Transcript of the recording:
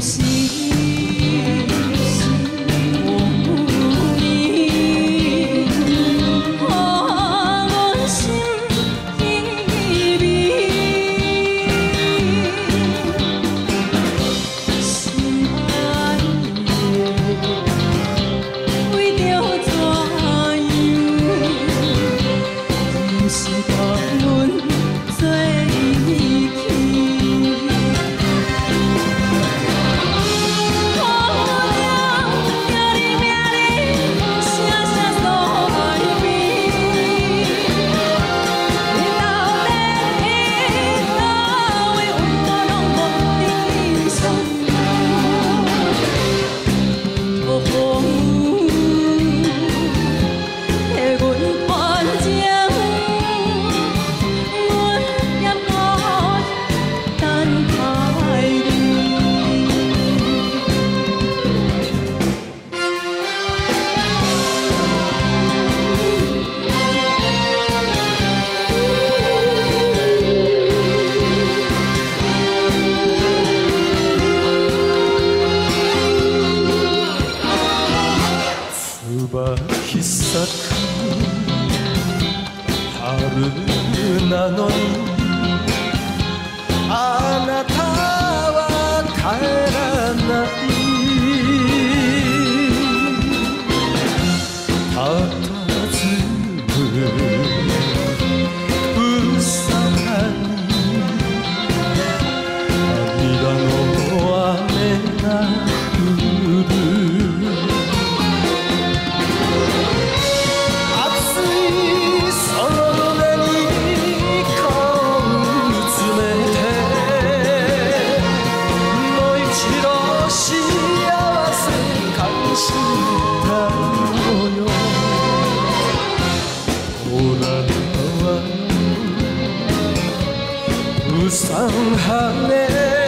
see. piano 불쌍하네.